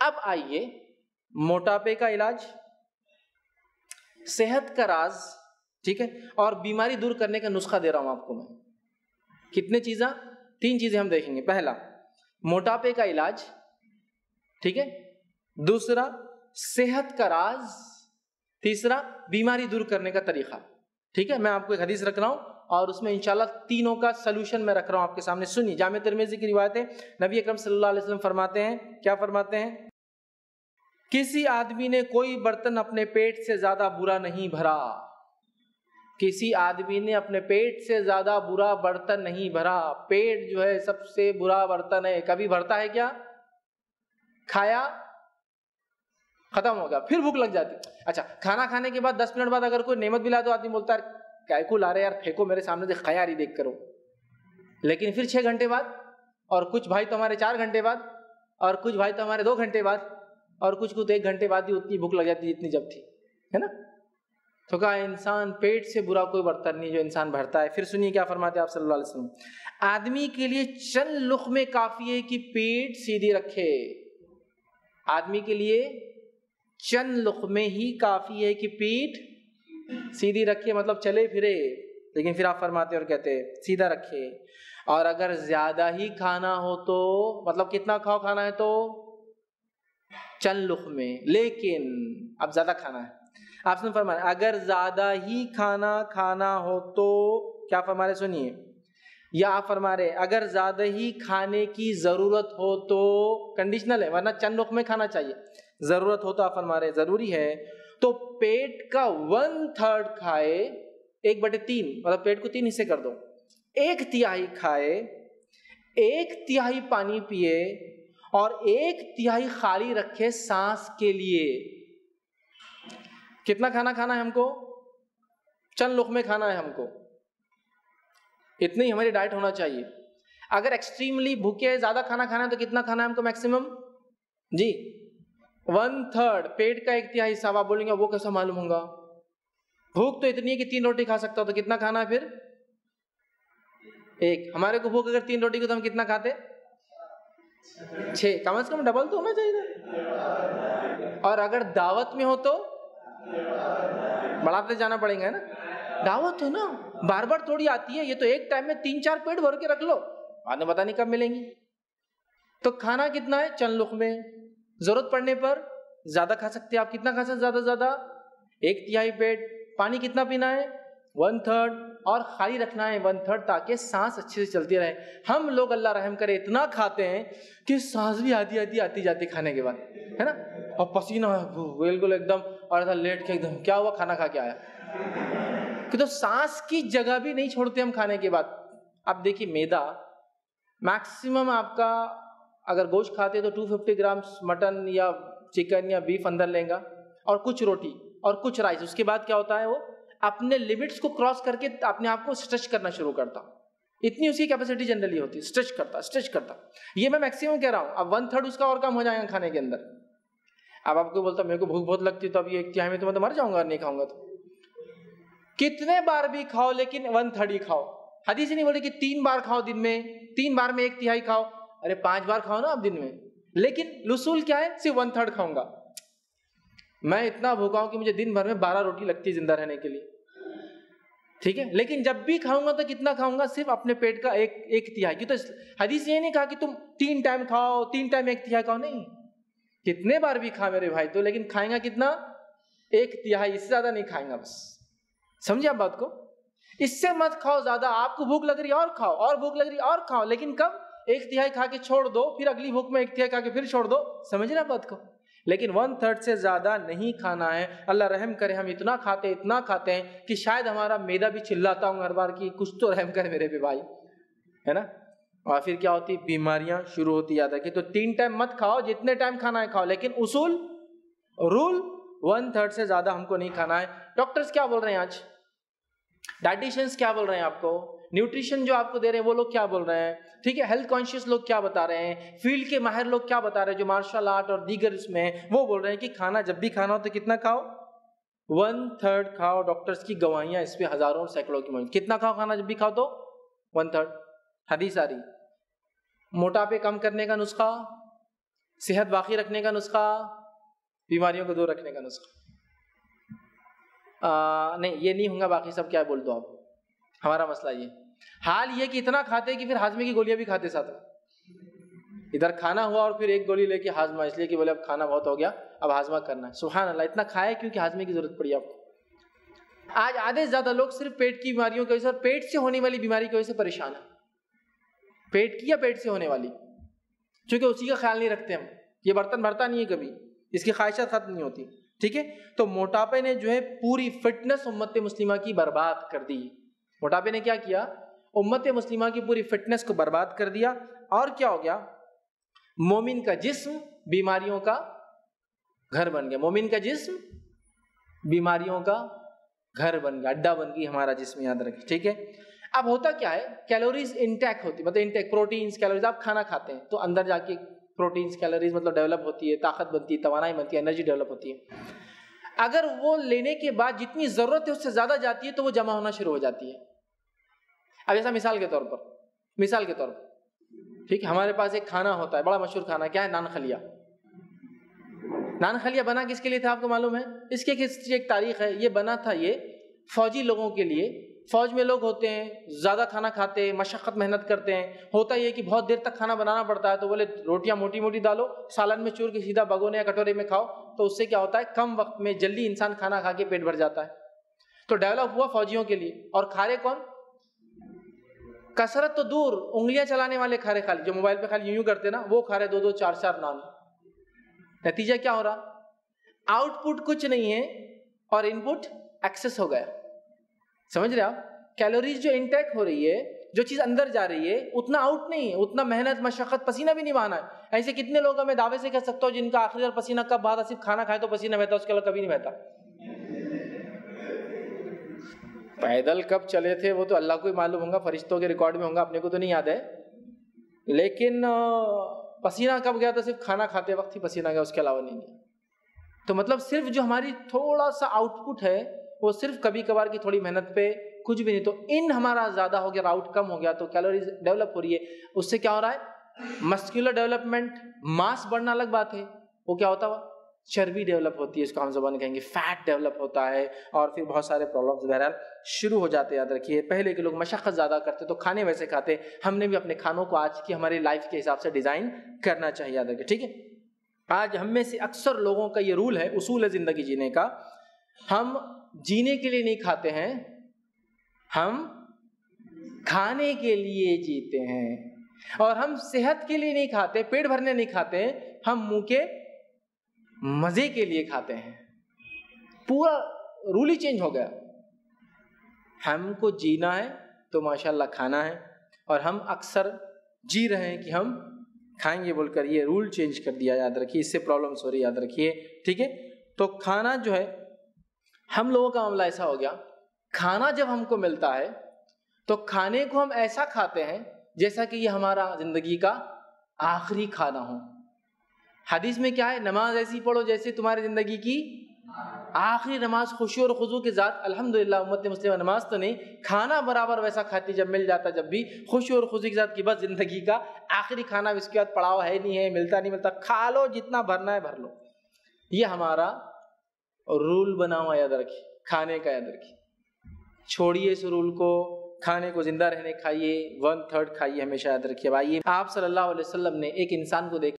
अब आइए मोटापे का इलाज, सेहत का राज, ठीक है? और बीमारी दूर करने का नुस्खा दे रहा हूँ आपको मैं। कितने चीज़ा? तीन चीज़ें हम देखेंगे। पहला, मोटापे का इलाज, ठीक है? दूसरा, सेहत का राज, तीसरा, बीमारी दूर करने का तरीका, ठीक है? मैं आपको एक हदीस रख रहा हूँ और उसमें इंशाल्लाह तीनों का सलूशन मैं रख रहा हूँ आपके सामने। सुनिए जाम तिरमेजी की रिवायत। नबी अकरम सल्लल्लाहु अलैहि वसल्लम फरमाते हैं, क्या फरमाते हैं? किसी आदमी ने कोई बर्तन अपने पेट से ज़्यादा बुरा नहीं भरा। किसी आदमी ने अपने पेट से ज़्यादा बुरा बर्तन नहीं भरा। पेट जो है सबसे बुरा बर्तन है। कभी भरता है क्या? खाया? खत्म हो गया। फिर भूख लग जाती। अच्छा खाना खाने के बाद दस मिनट बाद अगर कोई नेमत भी ला तो आदमी बोलता है क्या को ला रहे यार, फेंको मेरे सामने से खयारी देख, करो। लेकिन फिर छह घंटे बाद, और कुछ भाई तो हमारे चार घंटे बाद, और कुछ भाई तो हमारे दो घंटे बाद, और कुछ कुछ एक घंटे बाद ही उतनी भूख लग जाती जितनी जब थी, है ना? तो कहा, इंसान पेट से बुरा कोई बर्तन नहीं, जो इंसान भरता है। फिर सुनिए क्या फरमाते आप सल्लल्लाहु अलैहि वसल्लम। आदमी के लिए चंद लुक में काफ़ी है कि पेट सीधी रखे। आदमी के लिए चंद लुक में ही काफ़ी है कि पीठ सीधी रखिए मतलब चले फिरे, लेकिन फिर आप फरमाते और कहते सीधा रखे और अगर ज़्यादा ही खाना हो तो मतलब कितना खाओ खाना है तो? चंद लुख में, लेकिन अब ज़्यादा खाना है। आपने फरमाया अगर ज़्यादा ही खाना खाना हो तो क्या फरमा रहे सुनिए। या आप फरमा रहे अगर ज़्यादा ही खाने की ज़रूरत हो तो कंडीशनल है, वरना चंद लुक में खाना चाहिए। ज़रूरत हो तो आप फरमा रहे ज़रूरी है तो पेट का वन थर्ड खाए, एक बटे तीन मतलब पेट को तीन हिस्से कर दो। एक तिहाई खाए, एक तिहाई पानी पिए और एक तिहाई खाली रखे सांस के लिए। कितना खाना खाना है हमको? चंद लुक में खाना है हमको। इतनी ही हमारी डाइट होना चाहिए। अगर एक्सट्रीमली भूखे ज़्यादा खाना खाना है तो कितना खाना है हमको मैक्सिमम जी। वन थर्ड पेट का एक तिहाई हिस्सा आप बोलेंगे, वो कैसा मालूम होगा? भूख तो इतनी है कि तीन रोटी खा सकता हो तो कितना खाना है फिर? एक, हमारे को भूख अगर तीन रोटी को तो हम कितना खाते? छह। कम से कम डबल तो होना चाहिए और अगर दावत में हो तो? बढ़ाते जाना पड़ेगा ना? दावत हो ना। बार बार थोड़ी आती है, ये तो एक टाइम में तीन चार पेट भर के रख लो। बाद में पता नहीं कब मिलेंगी। तो खाना कितना है? चंद लुक में। ज़रूरत पड़ने पर ज़्यादा खा सकते हैं। आप कितना खा सकते ज़्यादा ज़्यादा। एक तिहाई पेट। पानी कितना पीना है? वन थर्ड और खाली रखना है वन थर्ड ताकि सांस अच्छे से चलती रहे। हम लोग अल्लाह रहम करे, इतना खाते हैं कि सांस भी आती आती आती जाती खाने के बाद। है ना? और पसीना बिल्कुल एकदम, और ऐसा लेट के एकदम, क्या हुआ? खाना खा के आया। कि तो सांस की जगह भी नहीं छोड़ते हम खाने के बाद। अब देखिए, मैदा। मैक्सिमम आपका अगर गोश्त खाते तो 250 ग्राम मटन या चिकन या बीफ अंदर लेगा और कुछ रोटी और कुछ राइस उसके बाद क्या होता है वो? अपने लिमिट्स को क्रॉस करके अपने आप को स्ट्रेच करना शुरू करता इतनी उसकी कैपेसिटी जनरली होती है। स्ट्रेच करता स्ट्रेच करता। ये मैं मैक्सिमम कह रहा हूँ। अब वन थर्ड उसका और कम हो जाएगा खाने के अंदर। अब आपको बोलता मेरे को भूख बहुत लगती तो अभी एक तिहाई में तो मैं तो मर जाऊँगा नहीं खाऊँगा तो। कितने बार भी खाओ, लेकिन वन थर्ड ही खाओ। हदीस नहीं बोली कि तीन बार खाओ दिन में, तीन बार में एक तिहाई खाओ। अरे पाँच बार खाओ ना आप दिन में। लेकिन लुसूल क्या है? सिर्फ़ वन थर्ड खाऊँगा। मैं इतना भूखा हूँ कि मुझे दिन भर में बारह रोटी लगती है ज़िंदा रहने के लिए। ठीक है? लेकिन जब भी खाऊँगा तो कितना खाऊँगा? सिर्फ़ अपने पेट का एक एक तिहाई। क्यों तो हदीस ये नहीं कहा कि तुम तीन टाइम खाओ, तीन टाइम एक तिहाई खाओ, नहीं। कितने बार भी खा मेरे भाई तो लेकिन खाएँगा कितना? एक तिहाई। इससे ज़्यादा नहीं खाएँगा बस। समझे आप बात को? इससे मत खाओ, ज़्यादा आपको भूख लग रही है और खाओ, और भूख लग रही है और खाओ, लेकिन कब? एक तिहाई खा के छोड़ दो, फिर अगली भूख में एक तिहाई खा के फिर छोड़ दो। समझ ना बात को? लेकिन वन थर्ड से ज़्यादा नहीं खाना है। अल्लाह रहम करे, हम इतना खाते इतना खाते हैं कि शायद हमारा मैदा भी चिल्लाता हूँ हर बार की कुछ तो रहम करे मेरे पे भाई। है ना? और फिर क्या होती? बीमारियाँ शुरू होती है कि तो तीन टाइम मत खाओ, जितने टाइम खाना है खाओ। लेकिन उसूल रूल वन थर्ड से ज़्यादा हमको नहीं खाना है। डॉक्टर्स क्या बोल रहे हैं आज? डाइटिशियंस क्या बोल रहे हैं आपको? न्यूट्रिशन जो आपको दे रहे हैं, वो लोग क्या बोल रहे हैं? ठीक है हेल्थ कॉन्शियस लोग क्या बता रहे हैं? फ़ील्ड के माहिर लोग क्या बता रहे हैं? जो मार्शल आर्ट और दीगर इसमें है, वो बोल रहे हैं कि खाना जब भी खाना हो तो कितना खाओ? वन थर्ड खाओ डॉक्टर्स की गवाहियाँ इस पर हज़ारों और सैकड़ों की मौजूद। कितना खाओ खाना जब भी खाओ तो? वन थर्ड हदीस आ रही। मोटापे कम करने का नुस्खा, सेहत बाकी रखने का नुस्खा, बीमारियों को दूर रखने का नुस्खा। नहीं, ये नहीं होगा, बाकी सब क्या बोल दो आप? हमारा मसला ये। हाल ये कि इतना खाते कि फिर हाजमे की गोलियाँ भी खाते साथ इधर खाना हुआ और फिर एक गोली लेके हाजमा, इसलिए कि बोले अब खाना बहुत हो गया, अब हाजमा करना है। सुहान अल्लाह इतना खाए क्योंकि हाजमे की ज़रूरत पड़ी आपको। आज आधे से ज़्यादा लोग सिर्फ़ पेट की बीमारियों की वजह से और पेट से होने वाली बीमारी की वजह से परेशान है। पेट की या पेट से होने वाली? क्योंकि उसी का ख्याल नहीं रखते हम। ये बर्तन भरता नहीं है कभी। इसकी ख्वाहिशात खत्म नहीं होती। ठीक है? तो मोटापे ने जो है पूरी फिटनेस उम्मत मुस्लिमा की बर्बाद कर दी। मोटापे ने क्या किया? उम्मत मुस्लिमा की पूरी फिटनेस को बर्बाद कर दिया। और क्या हो गया? मोमिन का जिस्म बीमारियों का घर बन गया। मोमिन का जिस्म बीमारियों का घर बन गया। अड्डा बन गई, हमारा जिसम याद रखें, ठीक है? अब होता क्या है? कैलोरीज इंटेक होती मतलब इंटेक प्रोटीन्स कैलोरीज आप खाना खाते हैं तो अंदर जाके प्रोटीन्स कैलोरीज मतलब डेवलप होती है, ताकत बनती है, तवानाई बनती है एनर्जी डेवलप होती है। अगर वो लेने के बाद जितनी ज़रूरत है उससे ज़्यादा जाती है तो वो जमा होना शुरू हो जाती है। अब ऐसा मिसाल के तौर पर, मिसाल के तौर पर। ठीक है, हमारे पास एक खाना होता है, बड़ा मशहूर खाना, क्या है? नान खलिया नान खलिया बना किसके लिए था, आपको मालूम है? इसके एक तारीख है। ये बना था ये फौजी लोगों के लिए। फौज में लोग होते हैं, ज़्यादा खाना खाते हैं, मशक्क़त, मेहनत करते हैं। होता ये कि बहुत देर तक खाना बनाना पड़ता है तो बोले, रोटियाँ मोटी मोटी डालो, सालन में चूर के सीधा भगोने या कटोरे में खाओ तो उससे क्या होता है? कम वक्त में जल्दी इंसान खाना खा के पेट भर जाता है। तो डेवलप हुआ फौजियों के लिए। और खारे कौन? कसरत तो दूर, उंगलियाँ चलाने वाले खारे खाली, जो मोबाइल पे खाली यूँ करते ना, वो खा खारे दो दो, चार चार नान नतीजा क्या हो रहा? आउटपुट कुछ नहीं है और इनपुट एक्सेस हो गया। समझ रहे आप कैलोरीज जो इंटेक हो रही है, जो चीज़ अंदर जा रही है, उतना आउट नहीं है, उतना मेहनत, मशक्कत, पसीना भी नहीं बहाना है। ऐसे कितने लोग मैं दावे से कह सकता हूँ, जिनका आखिरी पसीना कब बहा सिर्फ़ खाना खाए तो पसीना बहता उसके अलावा कभी नहीं बहता। पैदल कब चले थे वो तो अल्लाह को ही मालूम होगा, फरिश्तों के रिकॉर्ड में होगा, अपने को तो नहीं याद है। लेकिन पसीना कब गया तो सिर्फ़ खाना खाते वक्त ही पसीना गया, उसके अलावा नहीं गया। तो मतलब सिर्फ़ जो हमारी थोड़ा सा आउटपुट है, वो सिर्फ़ कभी कभार की थोड़ी मेहनत पे, कुछ भी नहीं। तो इन हमारा ज़्यादा हो गया आउट कम हो गया तो कैलोरीज डेवलप हो रही है। उससे क्या हो रहा है? मस्क्यूलर डेवलपमेंट मास बढ़ना अलग बात है। वो क्या होता हुआ? चर्बी डेवलप होती है, इसको हम जबान कहेंगे फैट डेवलप होता है और फिर बहुत सारे प्रॉब्लम्स बहरहाल शुरू हो जाते याद रखिए। पहले के लोग मशक्क़त ज़्यादा करते तो खाने वैसे खाते, हमने भी अपने खानों को आज की हमारी लाइफ के हिसाब से डिज़ाइन करना चाहिए, याद रखिए, ठीक है? आज हम में से अक्सर लोगों का ये रूल है, उसूल है ज़िंदगी जीने का, हम जीने के लिए नहीं खाते हैं, हम खाने के लिए जीते हैं और हम सेहत के लिए नहीं खाते, पेट भरने नहीं खाते, हम मुँह के मज़े के लिए खाते हैं। पूरा रूल ही चेंज हो गया। हमको जीना है तो माशाल्लाह खाना है, और हम अक्सर जी रहे हैं कि हम खाएँगे बोलकर ये रूल चेंज कर दिया, याद रखिए, इससे प्रॉब्लम्स हो रही याद रखिए, ठीक है? तो खाना जो है, हम लोगों का मामला ऐसा हो गया, खाना जब हमको मिलता है तो खाने को हम ऐसा खाते हैं, जैसा कि ये हमारा ज़िंदगी का आखिरी खाना हो। हदीस में क्या है? नमाज़ ऐसी पढ़ो जैसे तुम्हारी ज़िंदगी की आखिरी नमाज़ खुशी और खुजू के साथ। अल्हम्दुलिल्लाह, उम्मत मुस्लिम नमाज़ तो नहीं, खाना बराबर वैसा खाती जब मिल जाता, जब भी खुशी और खुशी के साथ की, बस ज़िंदगी का आखिरी खाना इसके बाद पड़ाव है नहीं, है, मिलता नहीं मिलता, खा लो, जितना भरना है भर लो। ये हमारा रूल बना हुआ याद रखिए, खाने का याद रखिए। छोड़िए इस रूल को, खाने को ज़िंदा रहने खाइए वन थर्ड खाइए, हमेशा याद रखिए। भाई आप सल्लल्लाहु अलैहि वसल्लम ने एक इंसान को देखा।